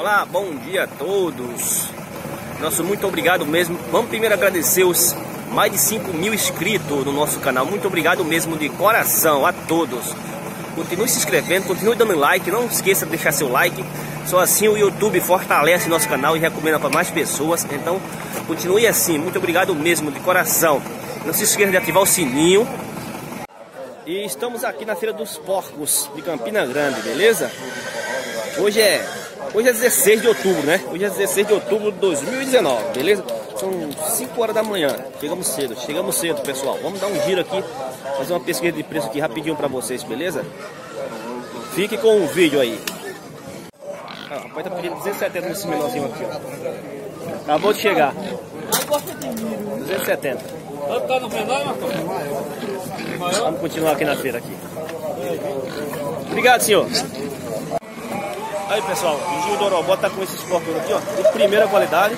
Olá, bom dia a todos. Nosso muito obrigado mesmo. Vamos primeiro agradecer os mais de 5 mil inscritos no nosso canal. Muito obrigado mesmo de coração a todos. Continue se inscrevendo, continue dando like. Não esqueça de deixar seu like. Só assim o YouTube fortalece nosso canal e recomenda para mais pessoas. Então, continue assim. Muito obrigado mesmo de coração. Não se esqueça de ativar o sininho e estamos aqui na Feira dos Porcos de Campina Grande, beleza? Hoje é, hoje é 16 de outubro, né? Hoje é 16 de outubro de 2019, beleza? São 5 horas da manhã. Chegamos cedo, chegamos cedo, pessoal. Vamos dar um giro aqui, fazer uma pesquisa de preço aqui rapidinho para vocês, beleza? Fique com o vídeo aí. Ah, o rapaz tá pedindo 270 nesse menorzinho aqui, ó. Acabou de chegar. 270. Tá no menor, Marcos? Vamos continuar aqui na feira aqui. Obrigado, senhor. Aí, pessoal, o Gil do Orobó tá com esses porcos aqui, ó, de primeira qualidade.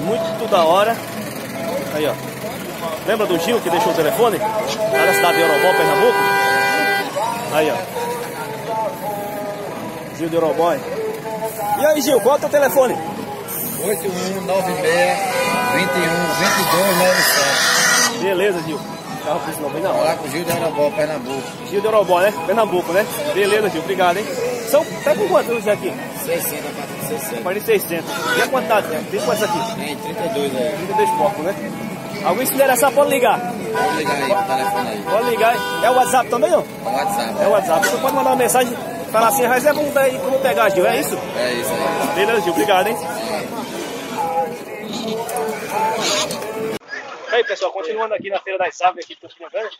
Muito da hora. Aí, ó. Lembra do Gil que deixou o telefone? Lá na cidade de Orobó, Pernambuco? Aí, ó. Gil do Orobó. E aí, Gil, qual é o teu telefone? 8196 21 22 97. Beleza, Gil. Carro por bem na hora. Falar com o Gil de Arabó, Pernambuco. Gil do Orobó, né? Pernambuco, né? Beleza, Gil. Obrigado, hein? São, tá com quantos Zé, aqui? 60 a partir de 60. 4.600. E a quantidade, né? Tem quantos aqui? Tem 32 aí. 32 porcos, né? Alguém se interessar, pode ligar. Pode ligar aí pro telefone aí. Pode ligar. É o WhatsApp também, não? O WhatsApp. É o WhatsApp. Você pode mandar uma mensagem, falar assim, mas é como, como pegar, Gil, é isso? É isso aí. Beleza, Gil. Obrigado, hein? E aí, pessoal, continuando aqui na Feira das Aves, aqui do Campina Grande.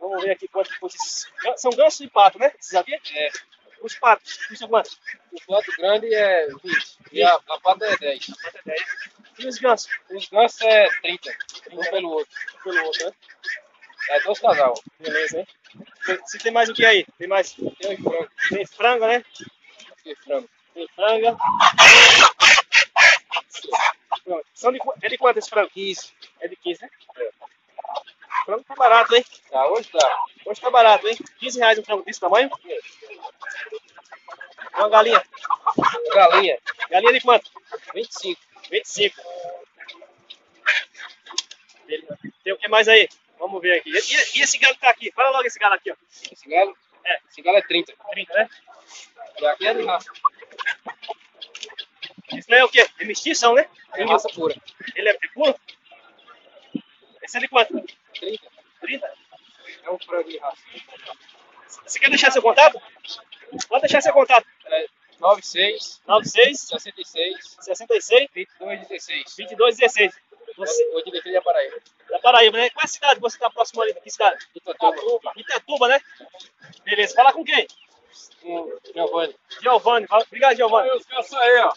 Vamos ver aqui quantos. São gansos e pato, né? Esses aqui? É. Os patos, custam quanto? O pato grande é 20 e a, a pata é 10. Pato é 10. E os gansos? Os gansos é 30, um pelo outro. Pelo outro, né? É dois casal. Beleza, hein? Você tem mais o que aí? Tem mais? Tem os frangos Tem franga, né? e frango. Tem franga. Pronto. São de, é de quanto esse frango? 15. É de 15, né? O frango tá barato, hein? Tá, hoje tá. Hoje tá barato, hein? 15 reais um frango desse tamanho. Uma galinha. Galinha, Galinha de quanto? 25. 25. Beleza. Tem o que mais aí? Vamos ver aqui. E, e- e esse galo que tá aqui? Fala logo esse galo aqui, ó. Esse galo, É. esse galo é 30. 30, né? E aqui é de raça. Isso daí é o quê? É mestição, né? É raça pura. Ele é puro? Esse é de quanto? 30. 30? É um frango de raça. Você quer deixar seu contato? Pode deixar seu contato. É 96, 96 66, 66 22, 16. 22 16. Você, Hoje de da Paraíba. da Paraíba, né? Qual é a cidade que você está próximo ali? Que cidade? Itatuba. Itatuba, né? Beleza. Fala com quem? Com Giovanni. Giovanni. Obrigado, Giovanni. os gansos aí, ó.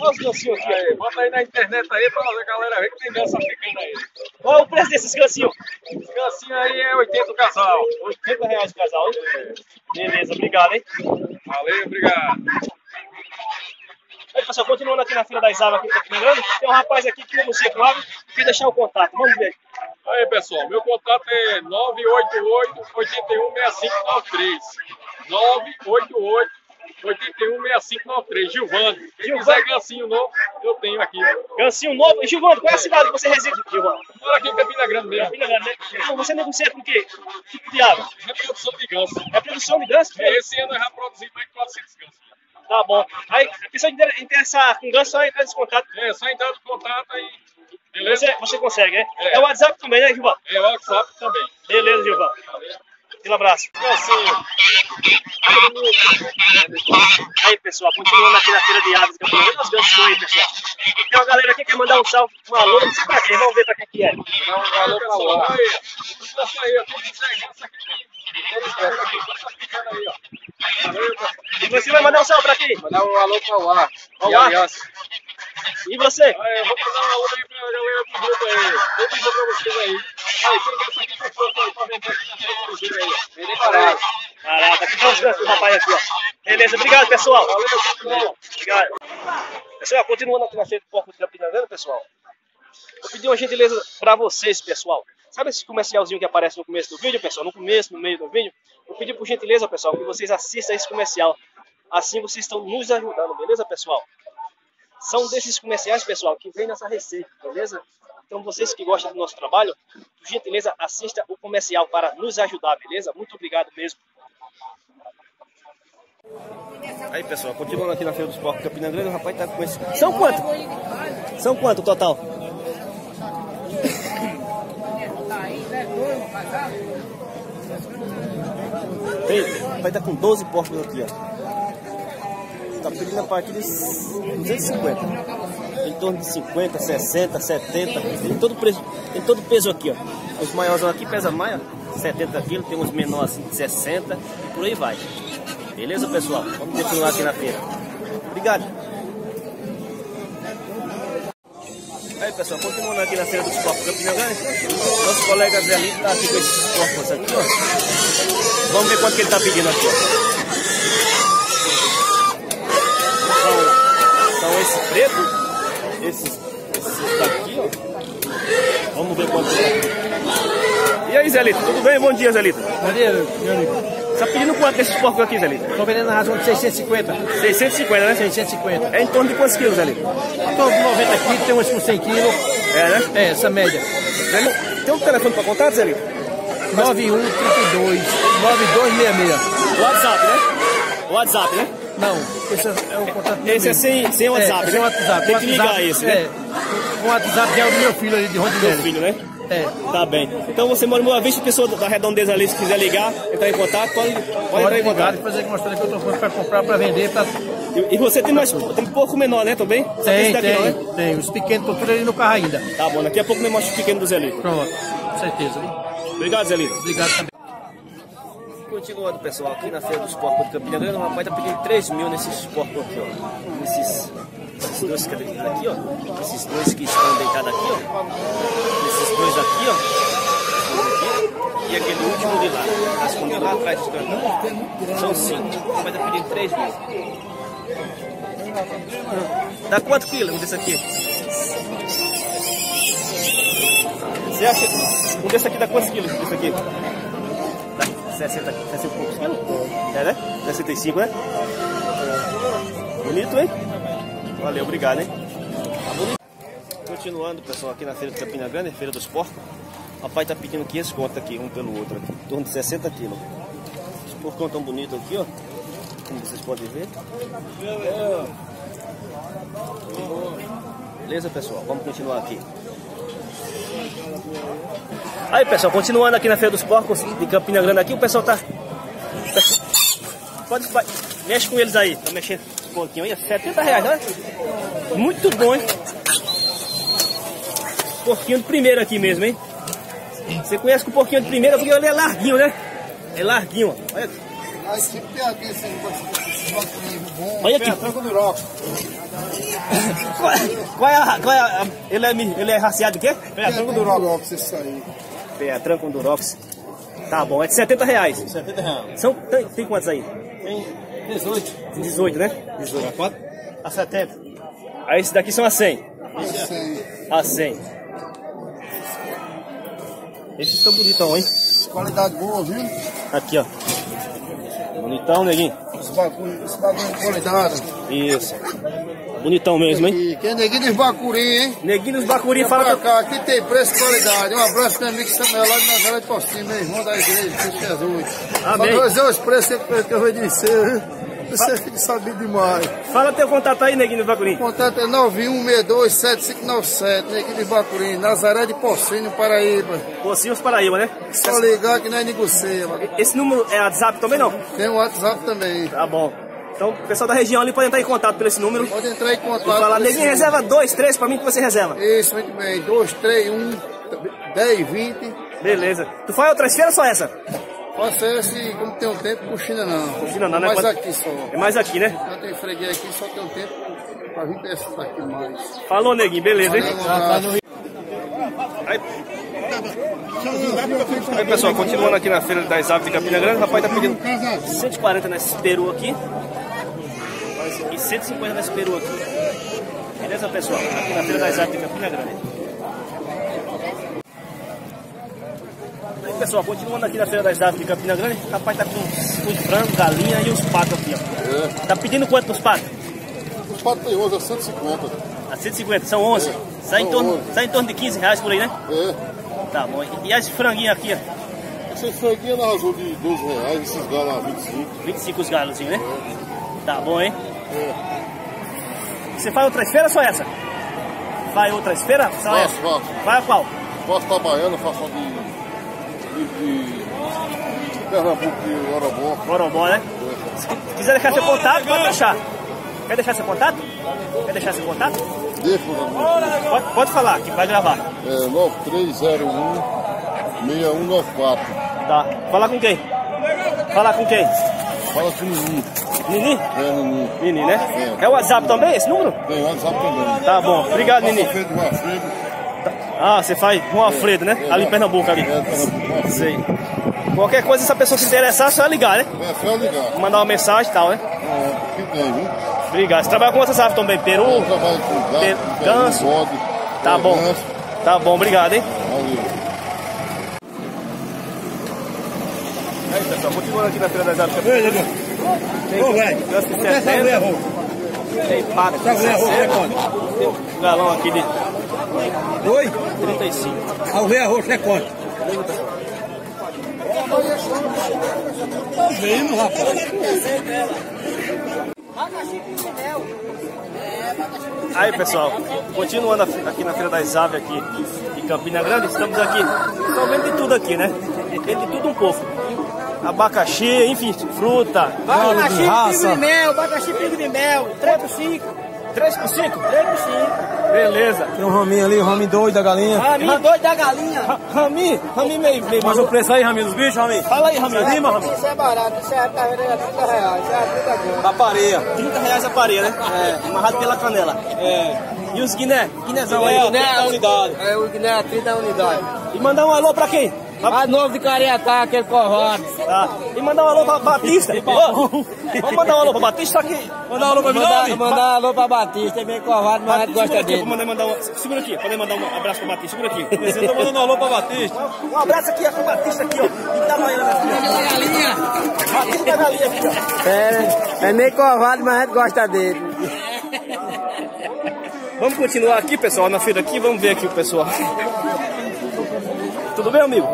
Olha os gancinhos aqui. Aí, bota aí na internet aí pra a galera ver que tem ganso africano aí. Qual é o preço desses gancinhos? Gansinho aí é 80 o casal. 80 reais o casal, hein? Beleza, obrigado, hein? Valeu, obrigado. Aí, pessoal, continuando aqui na fila das aves aqui, tá lembrando? Tem um rapaz aqui que eu não sei com água, quer deixar o contato. Vamos ver. Aí, pessoal, meu contato é 988 81 6593. 988 81 6593. Gilvando. Quem quiser gansinho novo, eu tenho aqui. Gancinho novo. E, Gilvando, qual é a cidade que você reside, Gilvando? Mora aqui em Campina Grande mesmo. Campina Grande, né? Então, você negocia com que tipo de ave? Reprodução de ganso. É produção de ganso? Esse ano eu já produzi mais de 400 gansos. Tá bom. Aí, a pessoa inter- interessar com ganso, só entrar nesse contato. É, só entrar no contato aí. Beleza? Você, você consegue, né? É. É o WhatsApp também, né, Gilvan? É, o WhatsApp também. Beleza, Gilvan. Valeu. Aquele abraço. Aí, pessoal, continuando aqui na feira de aves, os gansos aí, pessoal. Tem uma galera aqui que quer mandar um salve, um alô, não sei pra quem, vamos ver pra quem que é. Dá um alô pra lá. E você vai mandar um salve pra quem? Mandar um alô pra lá. Ar. aliança. E você? Aí, eu vou mandar um alô aí pra galera do grupo aí. Todo mundo pra vocês aí. Aí, tem ganso aqui pra pronto aí pra vender aqui na frente do Giro aí. Vender barato. Caraca, aqui tá os do rapaz aqui, ó. Beleza, obrigado, pessoal. Valeu, pessoal. Obrigado. Pessoal, continuando aqui na feira do Porco de Campina Grande, pessoal. Eu pedi uma gentileza pra vocês, pessoal. Sabe esse comercialzinho que aparece no começo do vídeo, pessoal? No começo, no meio do vídeo? Eu pedi por gentileza, pessoal, que vocês assistam esse comercial. Assim vocês estão nos ajudando, beleza, pessoal? São desses comerciais, pessoal, que vem nessa receita, beleza? Então vocês que gostam do nosso trabalho, por gentileza, assista o comercial para nos ajudar, beleza? Muito obrigado mesmo. Aí, pessoal, continuando aqui na Feira dos Porcos Campina Grande, o rapaz tá com esse... São quanto? São quanto o total? Tem, vai estar com 12 porcos aqui, ó. Tá pedindo a partir de 250. Em torno de 50, 60, 70. Tem todo preço, tem todo peso aqui, ó. Os maiores aqui pesam mais, ó, 70 quilos, tem uns menores assim de 60 e por aí vai. Beleza, pessoal? Vamos continuar aqui na feira. Obrigado. Aí, pessoal, continuando aqui na feira dos porcos Campina Grande. Nosso colega Zé Lito tá aqui com esses porcos aqui, ó. Vamos ver quanto que ele tá pedindo aqui, ó. São, são esse preto, esses, esses daqui, ó. Vamos ver quanto é. E aí, Zé Lito, tudo bem? Bom dia, Zé Lito. Bom dia, meu amigo. Você tá pedindo quanto desses porcos aqui, Zé Lito? Estou vendendo na razão de 650. 650, né? 650. É em torno de quantos quilos, Zé Lito? Estou com 90 quilos, tem uns com 100 quilos. É, né? É, essa média. Tem um telefone para contato, Zé Lito? 9132 9266. WhatsApp, né? WhatsApp, né? Não, esse é o contato do Esse é meu. sem, sem WhatsApp, é, né? sem WhatsApp. Tem que ligar esse, né? É. O WhatsApp é o do meu filho ali de Meu Rondinelli. filho, né? É. Tá bem. Então você mora em Boa Vista, pessoa da redondeza ali, se quiser ligar, entrar em contato, pode, pode entrar Pode em ligar contato. fazer que mostrar que eu estou pronto para comprar, para vender. Pra... E, e você tem mais, tem um pouco menor, né, também? Só Tem, tem, não, né? tem. Os pequenos estão tudo ali no carro ainda. Tá bom, daqui a pouco me mostra o pequeno do Zé Lito. Pronto, com certeza. Obrigado, Zé Lito. Obrigado também. Continuando, pessoal, aqui na Feira dos Porcos de Campina Grande, o rapaz tá pedindo 3 mil nesses porcos aqui, ó. Nesses, esses dois que aqui, ó. Esses dois que estão deitados aqui, ó. Esses dois aqui, ó. E aquele último de lá. Tá escondido lá atrás dos cantos. São cinco. O rapaz tá pedindo 3 mil. Dá quanto quilos desse aqui? Você acha um desse aqui dá quantos quilos? Desse aqui? Dá 60, 60 e poucos quilos? É, né? 65, né? Bonito, hein? Valeu, obrigado, hein? Tá bonito. Continuando, pessoal, aqui na feira de Campina Grande, feira dos porcos. O rapaz tá pedindo 500 contas aqui, um pelo outro, aqui, em torno de 60 quilos. Os porcão tão bonitos aqui, ó. Como vocês podem ver. Beleza, pessoal? Vamos continuar aqui. Aí, pessoal, continuando aqui na Feira dos Porcos de Campina Grande aqui, o pessoal tá... Pode, vai, mexe com eles aí, tá mexendo um pouquinho aí, 70 reais, né? Muito bom, hein? Porquinho de primeiro aqui mesmo, hein? Você conhece que o porquinho de primeira porque ele é larguinho, né? É larguinho, ó. Olha aqui. Olha aqui. Qual, qual é a, qual é a, ele, é, mi- ele é raciado de quê? Tranco do Rox, isso aí. É, tranco do Durox. Tá bom, é de 70 reais. 70 reais. São, tem, tem quantos aí? Tem 18. 18, né? 18. A quanto? A 70. Aí esses daqui são a 100. Assim, A 100. Esses estão bonitão, hein? qualidade boa, viu? Aqui, ó. Bonitão, neguinho. Esse bagulho, esse bagulho de qualidade. Isso. Bonitão mesmo, hein? E quem é neguinho dos Bacuri, hein? Neguinho dos Bacuri fala pra que... cá, aqui tem preço e qualidade. Um abraço pro meu amigo Samuel lá de Nazaré de Postinho, meu irmão da igreja, Cristo Jesus. Amém. Dizer os preços que que eu vou dizer? Você fica sabendo demais. Fala teu contato aí, neguinho dos Bacuri. O contato é 91627597, neguinho dos Bacuri, Nazaré de Pocinho, Paraíba. Pocinhos Paraíba, né? Só ligar que não é negocia. Esse número é WhatsApp também não? Tem um WhatsApp também. Tá bom. Então, o pessoal da região ali pode entrar em contato por esse número. Pode entrar em E contato. falar, com esse neguinho, reserva dois, três pra mim que você reserva. Isso, muito bem. 2, 3, 1, 10, 20. Beleza. Tu faz outras feiras ou só essa? Faça esse, como tem um tempo, com China não. Com China não, né? Mas Quando- aqui só. É mais aqui, né? Já tem freguês aqui, só tem um tempo pra vir pra esse daqui mais. Falou, neguinho. Beleza, hein? Aí, aí, pessoal, continuando aqui na feira das aves de Campina Grande, o rapaz tá pedindo 140 nesse peru aqui e 150 nesse peru aqui. Beleza, pessoal? Aqui na feira das aves de Campina Grande. Aí, Pessoal, continuando aqui na Feira das Aves de Campina Grande, o rapaz tá com os, os frangos, galinha e os patos aqui, ó. Tá pedindo quanto nos patos? Os patos tem 11 a 150. A 150, são 11. Sai em, São torno, 11. sai em torno de 15 reais por aí, né? É. Tá bom. E, e as franguinhas aqui, ó? Essa franguinha na razão de 12 reais, esses galos a 25. 25 os galozinhos, né? Tá bom, hein? Você faz outras feiras ou só essa? Vai outras feiras? Só Faço, essa? faço. Vai a qual? Faço Tabaiana, faço de, de, de Pernambuco e Orobó. Morobó, né? Se quiser deixar seu contato, pode deixar. Quer deixar seu contato? Quer deixar seu contato? Deixa. Pode, pode falar, que vai gravar. É 9301 6194. Tá. Falar com quem? Falar com quem? Fala com o Nini. Nini? É, Nini. Nini, né? É o WhatsApp também, esse número? Tem WhatsApp também. Tá bom. Obrigado, Nini. feito do Alfredo. Ah, você faz com o Alfredo, né? Ali em Pernambuco, ali. É, Pernambuco. Sei. Qualquer coisa, se a pessoa se interessar, é só ligar, né? É só ligar. Mandar uma mensagem e tal, né? É, que tem, viu? Obrigado. Você trabalha com outras aves também? Peru? Eu trabalho com gato, Pe- com ganso. bode. Tá é, bom. ganso. Tá bom, obrigado, hein? Valeu. Aí, pessoal, continuando aqui na Feira das Aves. Tem Ô, velho. é essa 70, mulher, Rô? tem pato Essa mulher, Rô, 60, é quanto? tem um galão aqui de Oi? 35. A mulher roxa é quanto? Tá vendo, rapaz? Aí, pessoal, continuando aqui na Feira das Aves aqui de Campina Grande, estamos aqui, vendo de tudo aqui, né? Vende de tudo um pouco. Abacaxi, enfim, fruta. Abacaxi, raça. pingo de mel, abacaxi, pingo de mel, 3 por 5, 3 por 5? 3 por 5. Beleza. Tem um raminho ali, um raminho doido da galinha. Raminho doido da galinha. Ra- Rami, Rami meio, meio Mas o preço aí, raminho dos bichos, raminho? Fala aí, Rami. Anima, Rami. Isso é barato, isso é tá vendendo a 30 reais, isso é a 30 gramas. Da pareia. 30 reais a pareia, né? É. Amarrado pela canela. É. E os guiné? Guinézão aí. É, né? A unidade. É o Guiné, 30 unidades. E mandar um alô pra quem? Pra- Mais novo de Cariatá, aquele covarde. Tá. E mandar um alô pra Batista. Ô, Vamos mandar um alô pra Batista aqui. Mandar um alô pra mim, Mandar, mandar alô pra Batista, é covarde, mas a gente gosta dele. pra mandar, mandar um, segura aqui, pode mandar um abraço pro Batista, segura aqui. Você tá mandando um alô pra Batista? Um abraço aqui ó, pro Batista aqui, ó. E tá Baiana aqui, ó. Batista da galinha aqui, ó. É, é meio covarde, mas a gente gosta dele. Vamos continuar aqui, pessoal, na feira aqui, vamos ver aqui o pessoal. Tudo bem, amigo?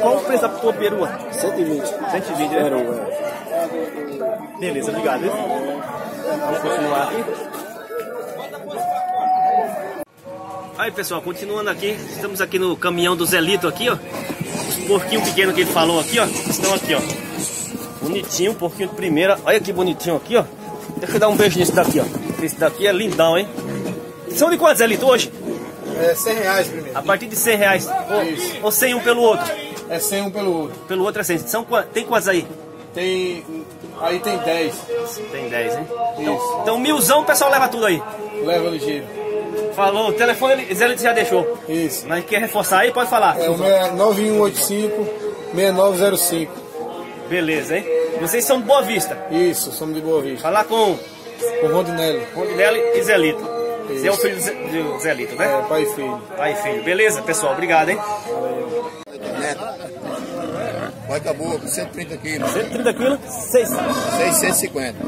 Qual o preço da tua perua? 120. 120, né? Beleza, obrigado. Vamos continuar aqui. Aí, pessoal, continuando aqui, estamos aqui no caminhão do Zelito aqui, ó. Os porquinhos pequenos que ele falou aqui, ó, estão aqui, ó. Bonitinho, porquinho de primeira. Olha que bonitinho aqui, ó. Deixa eu dar um beijo nesse daqui, ó. Esse daqui é lindão, hein? São de quantos, Zelito, hoje? É 100 reais primeiro. A partir de 100 reais. Ou, ou 100 um pelo outro? É 100 um pelo outro. Pelo outro é 100. São, tem quantos aí? Tem. Aí tem 10. Tem 10, hein? Então, então milzão o pessoal leva tudo aí. Leva ligeiro. Falou, o telefone ele- Zé Lito já deixou. Isso. Mas quer reforçar aí, pode falar. É o meu 9185 6905. Beleza, hein? Vocês são de Boa Vista. Isso, somos de Boa Vista. Falar com O Rondinelli. Rondinelli e Zé Você é o filho do Zé, Lito, né? É, pai e filho. Pai e filho. Beleza, pessoal. Obrigado, hein? Vai acabou, 130 quilos, 130 quilos, 6. 650.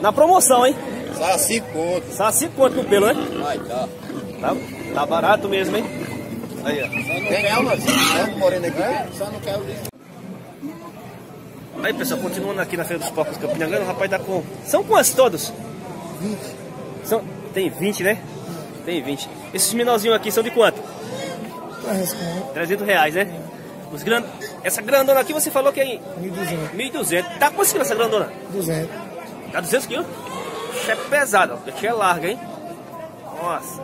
Na promoção, hein? Só 5 contos. Só 5 conto no pelo, né? Vai, tá. Tá, tá barato mesmo, hein? Aí, ó. Tem alma, né? Moreno aqui. Só não quero Aí, pessoal, continuando aqui na Feira dos Porcos Campina Grande, o rapaz tá com... São quantos todos? 20. São... Tem 20, né? Tem 20. Esses menorzinhos aqui são de quanto? 300 reais, né? Os gran... Essa grandona aqui você falou que é em 1.200. Tá quantos quilos essa grandona? 200. Tá 200 quilos? Isso é pesado, ó. Porque é larga, hein? Nossa.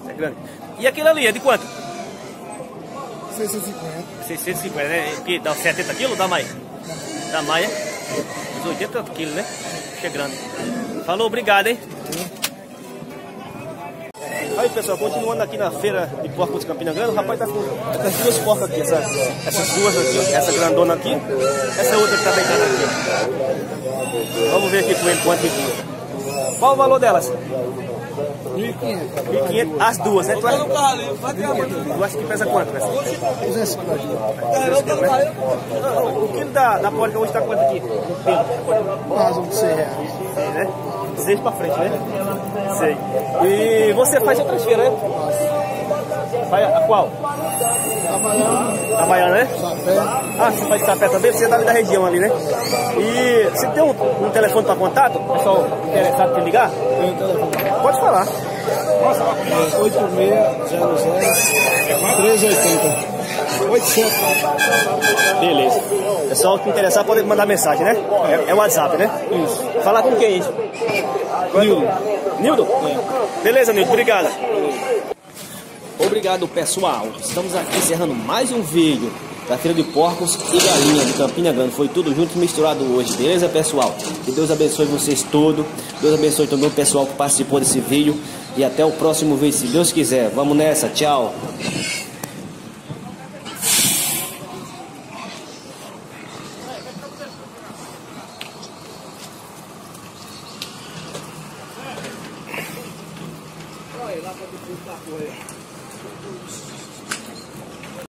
Isso é grande. E aquele ali é de quanto? 650. 650, né? Que dá 70 quilos? Dá mais? Dá mais, né? Uns 80 quilos, né? Isso é grande. Falou, obrigado, hein? Aí, pessoal, continuando aqui na feira de porcos de Campina Grande, o rapaz tá com essas duas porcas aqui, essa, essas duas aqui, essa grandona aqui, essa outra que tá deitada aqui. Vamos ver aqui com ele quanto que custa. Qual o valor delas? 1.500, as duas, né? Tu acha, tu acha que pesa quanto? Pesa? 250 O quilo da, da porca hoje tá quanto aqui? Quase uns 100 reais. Sei, né? Seis pra frente, né? Sei. E você faz outras feiras, né? Faz a qual? Amanhã, A Baiana, né? sapé, Ah, você faz sapé também? Você é da, região ali, né? E você tem um, um telefone para contato? O pessoal interessado em ligar? tem o telefone. Pode falar. 8600 380. 800. Beleza. Pessoal que interessar pode mandar mensagem, né? É, é o WhatsApp, né? Isso. Falar com quem? Nildo. Nildo? Beleza, Nildo. Obrigado. Obrigado, pessoal. Estamos aqui encerrando mais um vídeo da Feira de Porcos e Galinha de Campina Grande. Foi tudo junto e misturado hoje, beleza, pessoal? Que Deus abençoe vocês todos. Deus abençoe também o pessoal que participou desse vídeo. E até o próximo vídeo, se Deus quiser. Vamos nessa. Tchau.